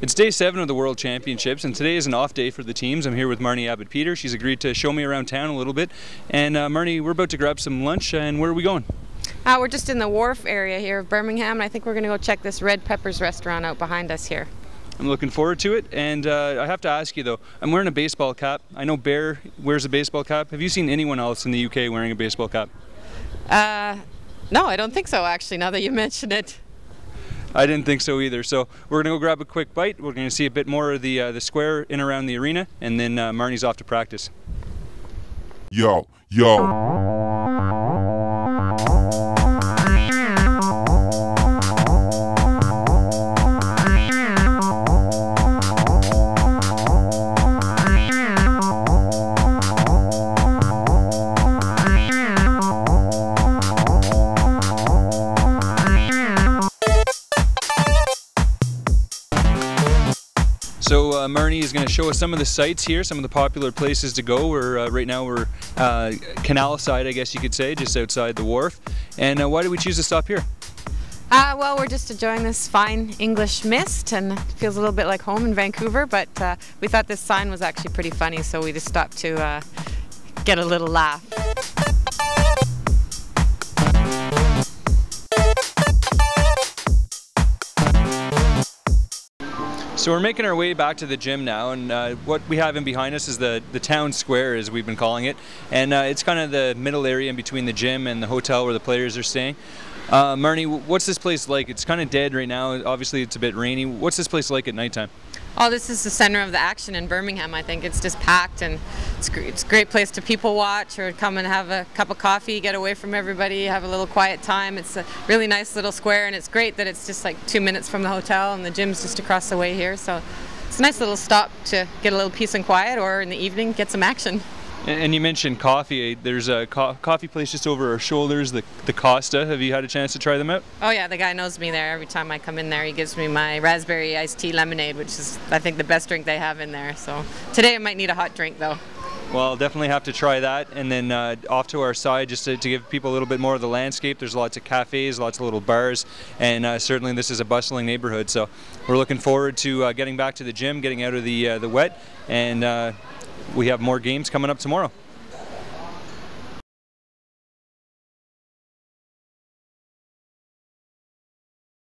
It's day seven of the World Championships, and today is an off day for the teams. I'm here with Marni Abbott Peter. She's agreed to show me around town a little bit. And uh, Marni, we're about to grab some lunch, and where are we going? Uh, we're just in the wharf area here of Birmingham, and I think we're going to go check this Red Peppers restaurant out behind us here. I'm looking forward to it, and uh, I have to ask you though, I'm wearing a baseball cap. I know Bear wears a baseball cap. Have you seen anyone else in the UK wearing a baseball cap? Uh, no, I don't think so actually, now that you mention it. I didn't think so either. So we're gonna go grab a quick bite. We're gonna see a bit more of the uh, the square in around the arena, and then uh, Marni's off to practice. Yo, yo. So uh, Marni is going to show us some of the sites here, some of the popular places to go. We're uh, right now we're uh, canal side, I guess you could say, just outside the wharf. And uh, why did we choose to stop here? Uh, well, we're just enjoying this fine English mist, and it feels a little bit like home in Vancouver. But uh, we thought this sign was actually pretty funny, so we just stopped to get a little laugh. So we're making our way back to the gym now, and uh, what we have in behind us is the, the town square, as we've been calling it. And uh, it's kind of the middle area in between the gym and the hotel where the players are staying. Uh, Marni, what's this place like? It's kind of dead right now. Obviously, it's a bit rainy. What's this place like at nighttime? Oh, this is the center of the action in Birmingham. I think it's just packed, and it's, it's a great place to people watch or come and have a cup of coffee, get away from everybody, have a little quiet time. It's a really nice little square, and it's great that it's just like two minutes from the hotel, and the gym's just across the way here. So it's a nice little stop to get a little peace and quiet, or in the evening get some action. And you mentioned coffee. There's a co coffee place just over our shoulders, the, the Costa. Have you had a chance to try them out? Oh yeah, the guy knows me there. Every time I come in there, he gives me my raspberry iced tea lemonade, which is, I think, the best drink they have in there. So today I might need a hot drink though. Well, definitely have to try that. And then uh, off to our side, just to, to, give people a little bit more of the landscape. There's lots of cafes, lots of little bars, and uh, certainly this is a bustling neighborhood. So we're looking forward to uh, getting back to the gym, getting out of the uh, the wet, and uh, we have more games coming up tomorrow.